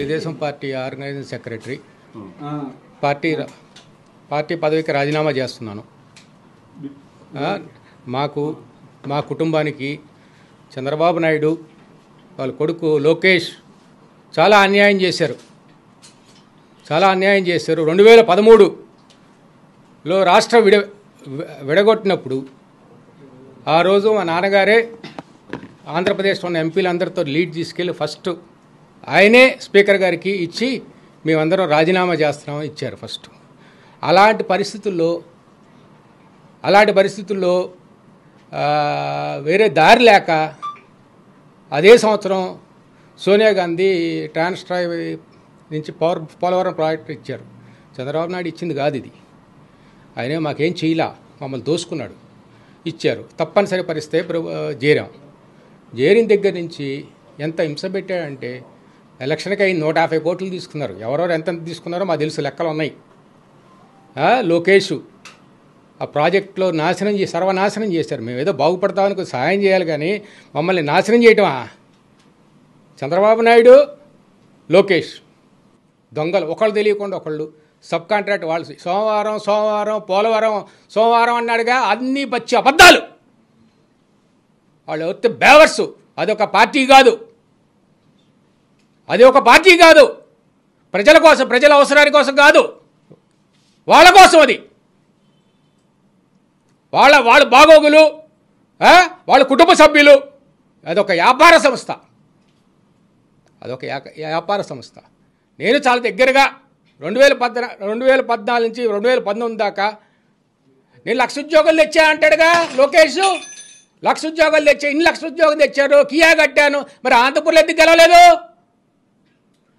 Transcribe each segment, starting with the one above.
Telugu Desam party organising secretary. Party party పదవికి రాజీనామా చేస్తున్నాను. మాకు మా కుటుంబానికి చంద్రబాబు నాయుడు వాళ్ళ కొడుకు లోకేష్ చాలా అన్యాయం చేశారు. చాలా అన్యాయం చేశారు. రెండు వేల పదమూడులో రాష్ట్ర విడ విడగొట్టినప్పుడు ఆ రోజు మా నాన్నగారే ఆంధ్రప్రదేశ్లో ఉన్న ఎంపీలందరితో లీడ్ తీసుకెళ్ళి ఫస్ట్ ఆయనే స్పీకర్ గారికి ఇచ్చి మేమందరం రాజీనామా చేస్తున్నామని ఇచ్చారు ఫస్ట్. అలాంటి పరిస్థితుల్లో అలాంటి పరిస్థితుల్లో వేరే దారి లేక అదే సంవత్సరం సోనియా గాంధీ ట్రాన్స్ట్రాయ్ నుంచి పవర్ పోలవరం ప్రాజెక్ట్ ఇచ్చారు. చంద్రబాబు నాయుడు ఇచ్చింది కాదు ఇది. ఆయనే మాకేం చేయలా మమ్మల్ని దోసుకున్నాడు. ఇచ్చారు. తప్పనిసరి పరిస్థితి ప్రభు చేరాం చేరిన దగ్గర నుంచి ఎంత హింస పెట్టాడంటే ఎలక్షన్కి అయింది నూట యాభై కోట్లు తీసుకున్నారు. ఎవరెవరు ఎంత తీసుకున్నారో మాకు తెలుసు లెక్కలు ఉన్నాయి. లోకేష్ ఆ ప్రాజెక్టులో నాశనం చేసి సర్వనాశనం చేశారు. మేము ఏదో బాగుపడతామని సహాయం చేయాలి కానీ మమ్మల్ని నాశనం చేయటమా? చంద్రబాబు నాయుడు లోకేష్. దొంగలు ఒకళ్ళు తెలియకుండా ఒకళ్ళు. సబ్ కాంట్రాక్ట్ వాళ్ళు సోమవారం సోమవారం పోలవరం సోమవారం అన్నాడుగా అన్నీ పచ్చి అబద్ధాలు. వాళ్ళు వస్తే బేవర్స్ అదొక పార్టీ కాదు. అది ఒక పార్టీ కాదు. ప్రజల కోసం ప్రజల అవసరాని కోసం కాదు. వాళ్ళ కోసం అది. వాళ్ళ వాళ్ళ బాగోగులు వాళ్ళ కుటుంబ సభ్యులు. అదొక వ్యాపార సంస్థ. అదొక వ్యాపార సంస్థ. నేను చాలా దగ్గరగా రెండు వేల పద్నా రెండు వేల పద్నాలుగు నుంచి రెండు వేల పంతొమ్మిది దాకా నేను లక్ష ఉద్యోగాలు తెచ్చా అంటాడుగా లోకేష్? లక్ష ఉద్యోగాలు తెచ్చా ఇన్ని లక్ష ఉద్యోగం తెచ్చారు కియా కట్టాను. మరి ఆంధ్రపూర్లో ఎందుకు గెలవలేదు?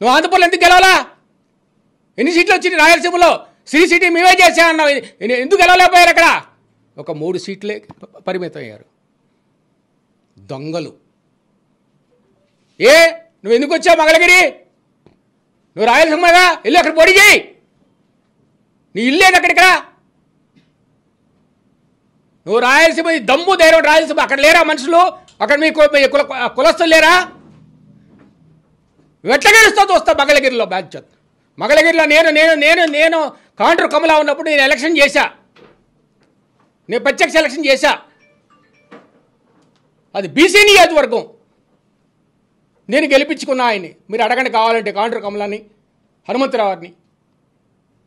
నువ్వు ఆంధ్రప్రదేశ్లో ఎందుకు గెలవలా? ఎన్ని సీట్లు వచ్చింది రాయలసీమలో? శ్రీ సిటీ మేమే చేసామన్నావు ఎందుకు గెలవలేకపోయారు అక్కడ? ఒక మూడు సీట్లే పరిమితం అయ్యారు దొంగలు. ఏ? నువ్వు ఎందుకు వచ్చావు మంగళగిరి? నువ్వు రాయలసీమగా? వెళ్ళి అక్కడ పొడి చేయి. నీ ఇల్లేదు అక్కడ ఇక్కడ? నువ్వు రాయలసీమ దమ్ము ధైర్యం రాయలసీమ. అక్కడ లేరా మనుషులు? అక్కడ మీ కుల కులస్తులు లేరా? ఎట్లా గెలుస్తా చూస్తా మంగళగిరిలో బ్యాచ్ మంగళగిరిలో నేను నేను నేను నేను కాంట్రు కమలా ఉన్నప్పుడు నేను ఎలక్షన్ చేశా. నేను ప్రత్యక్ష ఎలక్షన్ చేశా. అది బీసీ నియోజకవర్గం. నేను గెలిపించుకున్నా ఆయన్ని. మీరు అడగండి కావాలంటే కాంట్రు కమలాని హనుమంతరావుని.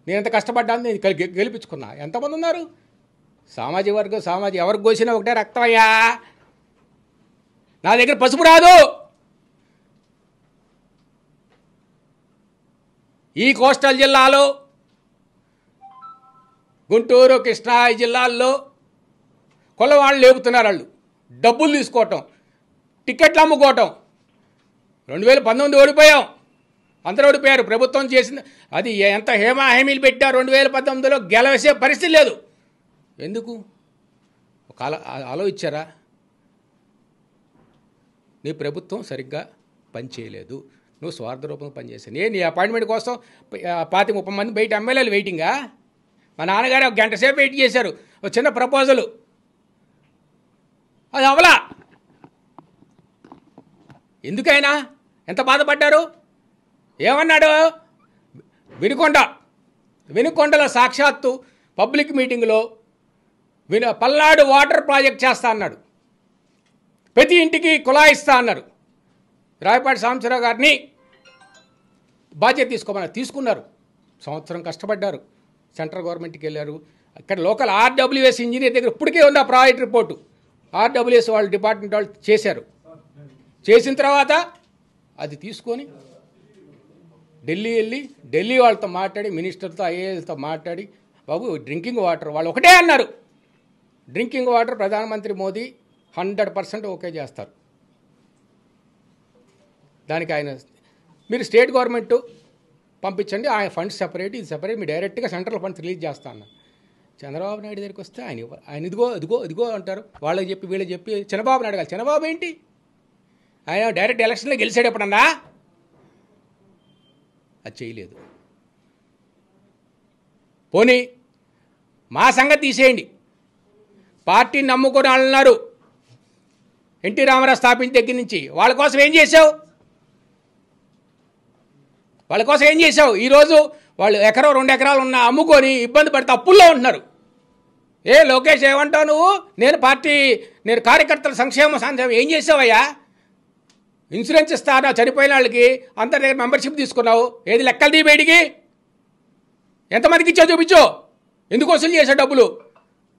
నేను ఎంత కష్టపడ్డాను నేను గెలిపించుకున్నా. ఎంతమంది ఉన్నారు? సామాజిక వర్గం సామాజిక ఎవరికి కోసినా ఒకటే రక్తమయ్యా నా దగ్గర పసుపు రాదు. ఈ కోస్టల్ జిల్లాలో గుంటూరు కృష్ణా జిల్లాల్లో కొల్లవాళ్ళు లేపుతున్నారు వాళ్ళు డబ్బులు తీసుకోవటం టికెట్లు అమ్ముకోవటం. రెండు వేల పంతొమ్మిది ఓడిపోయాం. అందరూ ఓడిపోయారు. ప్రభుత్వం చేసింది అది ఎంత హేమా హామీలు పెట్టా రెండు వేల పంతొమ్మిదిలో గెలవేసే పరిస్థితి లేదు. ఎందుకు? ఒక ఆలో ఆలోచించారా? నీ ప్రభుత్వం సరిగ్గా పనిచేయలేదు. నువ్వు స్వార్థ రూపంలో పనిచేసావు. నేను నీ అపాయింట్మెంట్ కోసం పాతి ముప్పై మంది బయట ఎమ్మెల్యేలు వెయిటింగా మా నాన్నగారు ఒక గంట సేపు వెయిట్ చేశారు. ఒక చిన్న ప్రపోజలు అది అవలా ఎందుకైనా? ఎంత బాధపడ్డారు? ఏమన్నాడు? వినుకొండ. వినుకొండలో సాక్షాత్తు పబ్లిక్ మీటింగ్లో విన పల్నాడు వాటర్ ప్రాజెక్ట్ చేస్తా అన్నాడు. ప్రతి ఇంటికి కులాయిస్తా అన్నారు. రాయపాటి సాంబశివరావు గారిని బాధ్యత తీసుకోమని తీసుకున్నారు. సంవత్సరం కష్టపడ్డారు. సెంట్రల్ గవర్నమెంట్కి వెళ్ళారు. అక్కడ లోకల్ ఆర్డబ్ల్యూఎస్ ఇంజనీర్ దగ్గర ఇప్పటికే ఉంది ఆ ప్రాజెక్ట్ రిపోర్టు. ఆర్డబ్ల్యూఎస్ వాళ్ళు డిపార్ట్మెంట్ వాళ్ళు చేశారు. చేసిన తర్వాత అది తీసుకొని ఢిల్లీ వెళ్ళి ఢిల్లీ వాళ్ళతో మాట్లాడి మినిస్టర్తో ఐఏఎస్తో మాట్లాడి బాబు డ్రింకింగ్ వాటర్ వాళ్ళు ఒకటే అన్నారు. డ్రింకింగ్ వాటర్ ప్రధానమంత్రి మోదీ హండ్రెడ్ పర్సెంట్ ఓకే చేస్తారు. దానికి ఆయన మీరు స్టేట్ గవర్నమెంట్ పంపించండి ఆయన ఫండ్స్ సెపరేట్ ఇది సెపరేట్ మీరు డైరెక్ట్గా సెంట్రల్ ఫండ్స్ రిలీజ్ చేస్తాను. చంద్రబాబు నాయుడు దగ్గరికి వస్తే ఆయన ఆయన ఇదిగో ఇదిగో ఇదిగో అంటారు. వాళ్ళకి చెప్పి వీళ్ళకి చెప్పి చంద్రబాబు నాయుడు కాదు చంద్రబాబు ఏంటి? ఆయన డైరెక్ట్ ఎలక్షన్లో గెలిచాడు ఎప్పుడన్నా? అది చేయలేదు. పోనీ మా సంగతి తీసేయండి. పార్టీని నమ్ముకొని అన్నారు ఎన్టీ రామారావు స్థాపించిన దగ్గర నుంచి. వాళ్ళ కోసం ఏం చేసావు వాళ్ళ కోసం ఏం చేసావు ఈరోజు వాళ్ళు ఎకరో రెండు ఎకరాలు ఉన్న అమ్ముకొని ఇబ్బంది పడితే అప్పుల్లో ఉంటున్నారు. ఏ లోకేష్ ఏమంటావు నువ్వు? నేను పార్టీ నేను కార్యకర్తల సంక్షేమ సంక్షేమం ఏం చేసావయ్యా? ఇన్సూరెన్స్ ఇస్తానా? చనిపోయిన వాళ్ళకి అందరి దగ్గర మెంబర్షిప్ తీసుకున్నావు. ఏది లెక్కలు తీ బయటికి? ఎంతమందికి ఇచ్చావు చూపించు. ఎందుకు వసూలు చేసే డబ్బులు?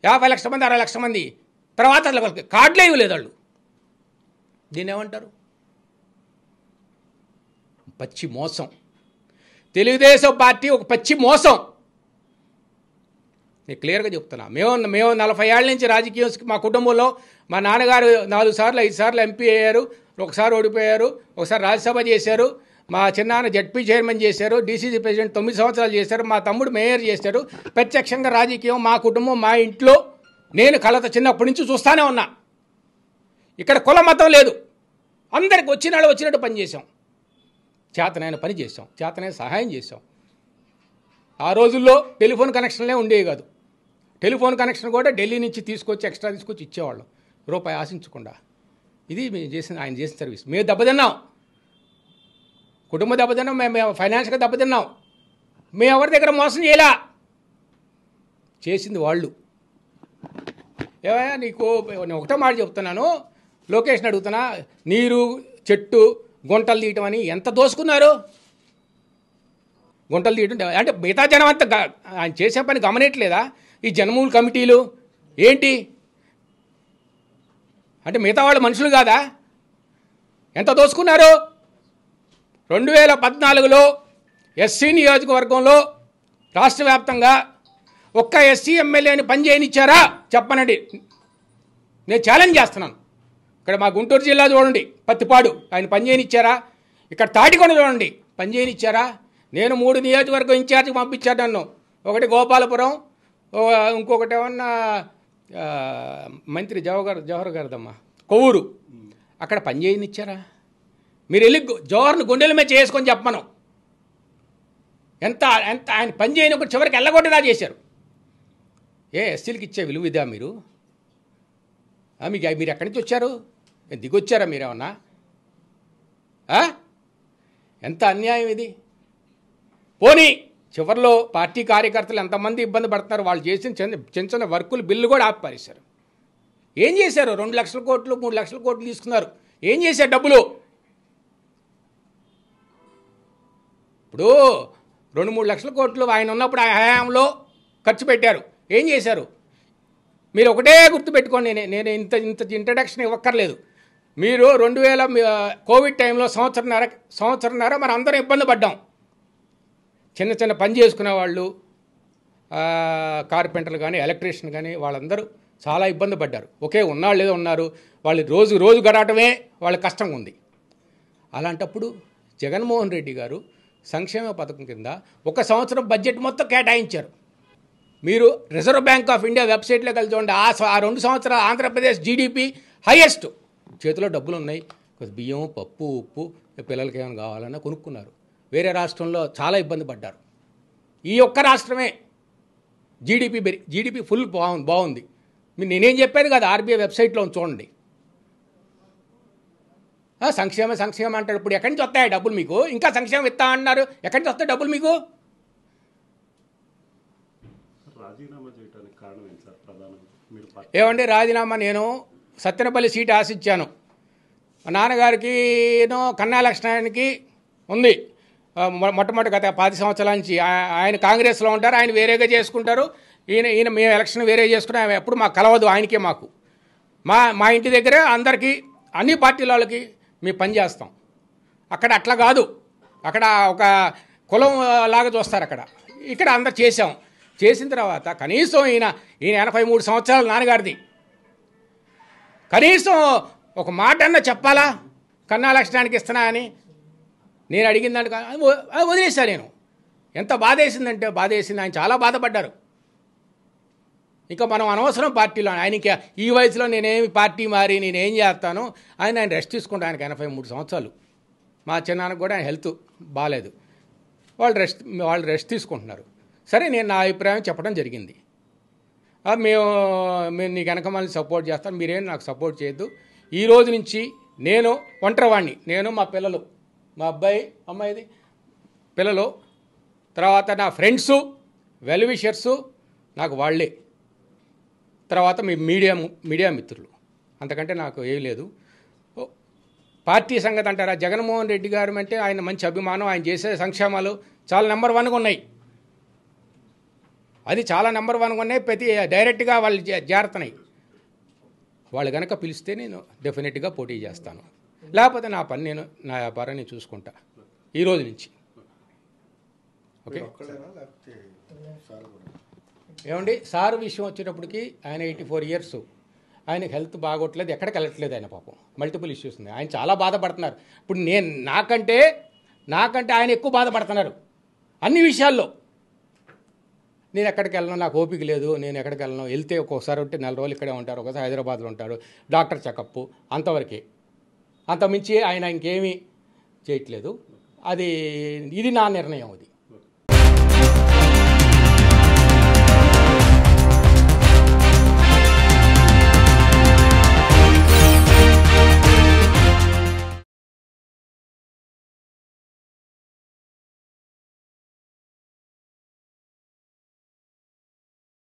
యాభై లక్షల మంది అరవై లక్షల మంది. తర్వాత వాళ్ళకి కార్డులే ఇవ్వలేదు వాళ్ళు. దీన్ని ఏమంటారు? పచ్చి మోసం. తెలుగుదేశం పార్టీ ఒక పచ్చి మోసం. నేను క్లియర్గా చెప్తున్నా. మేము మేము నలభై ఏళ్ళ నుంచి రాజకీయం మా కుటుంబంలో మా నాన్నగారు నాలుగు సార్లు ఐదు సార్లు ఎంపీ అయ్యారు ఒకసారి ఓడిపోయారు ఒకసారి రాజ్యసభ చేశారు మా చిన్నాన్న జడ్పీ చైర్మన్ చేశారు డీసీసీ ప్రెసిడెంట్ తొమ్మిది సంవత్సరాలు చేశారు మా తమ్ముడు మేయర్ చేశారు. ప్రత్యక్షంగా రాజకీయం మా కుటుంబం మా ఇంట్లో నేను కలత చిన్నప్పటి నుంచి చూస్తానే ఉన్నా. ఇక్కడ కుల మతం లేదు. అందరికి వచ్చిన వాళ్ళు వచ్చినట్టు పని చేసాం చేతనైన పని చేసాం చేతనైన సహాయం చేసాం ఆ రోజుల్లో టెలిఫోన్ కనెక్షన్లే ఉండేవి కాదు. టెలిఫోన్ కనెక్షన్ కూడా ఢిల్లీ నుంచి తీసుకొచ్చి ఎక్స్ట్రా తీసుకొచ్చి ఇచ్చేవాళ్ళం రూపాయి ఆశించకుండా. ఇది మేము చేసిన ఆయన చేసిన సర్వీస్. మేము దెబ్బతిన్నాం. కుటుంబ దెబ్బతిన్నాం మేము మేము ఫైనాన్షియల్గా దెబ్బతిన్నాం. మేము ఎవరి దగ్గర మోసం చేయలా? చేసింది వాళ్ళు. ఏమయ్యా నీకు నేను ఒకటో మాట చెప్తున్నాను. లొకేషన్ అడుగుతున్నా నీరు చెట్టు గుంటలు తీయటం అని ఎంత దోసుకున్నారు? గుంటలు తీయటం అంటే మిగతా జనం అంత ఆయన చేసే పని గమనించలేదా? ఈ జనమూల కమిటీలు ఏంటి? అంటే మిగతా వాళ్ళు మనుషులు కాదా? ఎంత దోసుకున్నారు? రెండు వేల పద్నాలుగులో ఎస్సీ నియోజకవర్గంలో రాష్ట్ర వ్యాప్తంగా ఒక్క ఎస్సీ ఎమ్మెల్యేని పని చేయనిచ్చారా? చెప్పనండి. నేను ఛాలెంజ్ చేస్తున్నాను. ఇక్కడ మా గుంటూరు జిల్లా చూడండి పత్తిపాడు. ఆయన పని చేయనిచ్చారా? ఇక్కడ తాటికొండ చూడండి పని చేయనిచ్చారా? నేను మూడు నియోజకవర్గం ఇన్ఛార్జ్కి పంపించాను నన్ను. ఒకటి గోపాలపురం ఇంకొకటి ఏమన్నా మంత్రి జవహర్ జవహర్ గారిదమ్మా కొవ్వూరు. అక్కడ పని చేయనిచ్చారా? మీరు వెళ్ళి జవహర్ని గుండెల మీద చేసుకొని చెప్పమను. ఎంత ఎంత ఆయన పని చేయనప్పుడు చివరికి వెళ్ళగొట్టేలా చేశారు. ఏ ఎస్సీలకి ఇచ్చే విలువ ఇదా మీరు? మీకు మీరు ఎక్కడి నుంచి వచ్చారు? దిగొచ్చారా మీరేమన్నా ఎంత అన్యాయం ఇది? పోనీ చివరిలో పార్టీ కార్యకర్తలు ఎంతమంది ఇబ్బంది పడుతున్నారు? వాళ్ళు చేసిన చిన్న చిన్న చిన్న వర్కులు బిల్లు కూడా ఆపిపారేశారు. ఏం చేశారు? రెండు లక్షల కోట్లు మూడు లక్షల కోట్లు తీసుకున్నారు. ఏం చేశారు డబ్బులు? ఇప్పుడు రెండు మూడు లక్షల కోట్లు ఆయన ఉన్నప్పుడు ఆ హయాంలో ఖర్చు పెట్టారు. ఏం చేశారు? మీరు ఒకటే గుర్తుపెట్టుకోండి నేను నేను ఇంత ఇంత ఇంట్రడక్షన్ ఇవ్వక్కర్లేదు. మీరు రెండు వేల కోవిడ్ టైంలో సంవత్సరంన్నర సంవత్సరంన్నర మనం అందరం ఇబ్బంది పడ్డాం. చిన్న చిన్న పని చేసుకునే వాళ్ళు కార్పెంటర్లు కానీ ఎలక్ట్రీషియన్ కానీ వాళ్ళందరూ చాలా ఇబ్బంది పడ్డారు. ఒకే ఉన్నాళ్ళు ఏదో ఉన్నారు వాళ్ళు రోజు రోజు గడటమే వాళ్ళ కష్టంగా ఉంది. అలాంటప్పుడు జగన్మోహన్ రెడ్డి గారు సంక్షేమ పథకం కింద ఒక సంవత్సరం బడ్జెట్ మొత్తం కేటాయించారు. మీరు రిజర్వ్ బ్యాంక్ ఆఫ్ ఇండియా వెబ్సైట్లో కలిసి చూడండి ఆ ఆ రెండు సంవత్సరాల ఆంధ్రప్రదేశ్ జీడిపి హైయెస్ట్ చేతిలో డబ్బులు ఉన్నాయి. బియ్యం పప్పు ఉప్పు పిల్లలకి ఏమైనా కావాలన్నా కొనుక్కున్నారు. వేరే రాష్ట్రంలో చాలా ఇబ్బంది పడ్డారు. ఈ ఒక్క రాష్ట్రమే జీడిపి జీడిపి ఫుల్ బాగుంది బాగుంది మీరు నేనేం చెప్పాను కదా ఆర్బీఐ వెబ్సైట్లో చూడండి. ఆ, సంక్షేమ సంక్షేమం అంటాడు ఇప్పుడు ఎక్కడి నుంచి వస్తాయి డబ్బులు మీకు? ఇంకా సంక్షేమం ఇస్తా అన్నారు. ఎక్కడి నుంచి వస్తాయి డబ్బులు మీకు రాజీనామా చేయడానికి కారణం ఏంటి సార్ ప్రధానంగా మీరు పార్టీ ఏమండి రాజీనామా నేను సత్తెనపల్లి సీట్ ఆశించాను. మా నాన్నగారికి ఏదో కన్నా లక్ష్మణానికి ఉంది. మొట్టమొదటి గత పది సంవత్సరాల నుంచి ఆయన కాంగ్రెస్లో ఉంటారు ఆయన వేరేగా చేసుకుంటారు. ఈయన ఈయన మేము ఎలక్షన్ వేరే చేసుకుని ఆయన ఎప్పుడు మాకు కలవదు ఆయనకే మాకు. మా మా ఇంటి దగ్గరే అందరికీ అన్ని పార్టీల వాళ్ళకి మేము పని చేస్తాం. అక్కడ అట్లా కాదు. అక్కడ ఒక కులం లాగా చూస్తారు అక్కడ. ఇక్కడ అందరు చేసాం చేసిన తర్వాత కనీసం ఈయన ఈయన ఎనభై మూడు సంవత్సరాల నాన్నగారిది. కనీసం ఒక మాట అన్న చెప్పాలా? కన్నా లక్షణానికి ఇస్తున్నా అని? నేను అడిగిన దానికి అది వదిలేసా నేను. ఎంత బాధ వేసిందంటే బాధ వేసింది ఆయన చాలా బాధపడ్డారు. ఇంకా మనం అనవసరం పార్టీలో ఆయనకి ఈ వయసులో నేనేమి పార్టీ మారి నేనేం చేస్తాను? ఆయన ఆయన రెస్ట్ తీసుకుంటాను ఆయనకి ఎనభై మూడు సంవత్సరాలు. మా చిన్నాన్నకు కూడా ఆయన హెల్త్ బాగాలేదు వాళ్ళు రెస్ట్ వాళ్ళు రెస్ట్ తీసుకుంటున్నారు. సరే నేను నా అభిప్రాయం చెప్పడం జరిగింది. మేము మేము నీకు వెనక మళ్ళీ సపోర్ట్ చేస్తాను మీరేం నాకు సపోర్ట్ చేయొద్దు. ఈ రోజు నుంచి నేను ఒంటరివాణ్ణి. నేను మా పిల్లలు మా అబ్బాయి అమ్మాయిది పిల్లలు తర్వాత నా ఫ్రెండ్సు వెల్విషర్సు నాకు వాళ్ళే. తర్వాత మీ మీడియా మీడియా మిత్రులు. అంతకంటే నాకు ఏం లేదు. పార్టీ సంగతి అంటారా? జగన్మోహన్ రెడ్డి గారు అంటే ఆయన మంచి అభిమానం ఆయన చేసే సంక్షేమాలు చాలా నెంబర్ వన్గా ఉన్నాయి. అది చాలా నెంబర్ వన్గా ఉన్నాయి ప్రతి డైరెక్ట్గా వాళ్ళు జారుతున్నాయి. వాళ్ళు కనుక పిలిస్తే నేను డెఫినెట్గా పోటీ చేస్తాను. లేకపోతే నా పని నేను నా వ్యాపారం నేను చూసుకుంటా. ఈ రోజు నుంచి. ఓకే? ఏమండి? సార్ విషయం వచ్చేటప్పటికి ఆయన ఎయిటీ ఫోర్ ఇయర్స్ ఆయనకి హెల్త్ బాగోట్లేదు. ఎక్కడికి వెళ్ళట్లేదు ఆయన పాపం. మల్టిపుల్ ఇష్యూస్ ఉన్నాయి. ఆయన చాలా బాధపడుతున్నారు. ఇప్పుడు నేను నాకంటే నాకంటే ఆయన ఎక్కువ బాధపడుతున్నారు. అన్ని విషయాల్లో. నేను ఎక్కడికి వెళ్ళను నాకు ఓపిక లేదు నేను ఎక్కడికి వెళ్ళను. వెళ్తే ఒక్కొక్కసారి ఉంటే నెల రోజులు ఇక్కడే ఉంటారు ఒకసారి హైదరాబాద్లో ఉంటారు డాక్టర్ చెకప్ అంతవరకే. అంతమించి ఆయన ఇంకేమీ చేయట్లేదు. అది ఇది నా నిర్ణయం అది.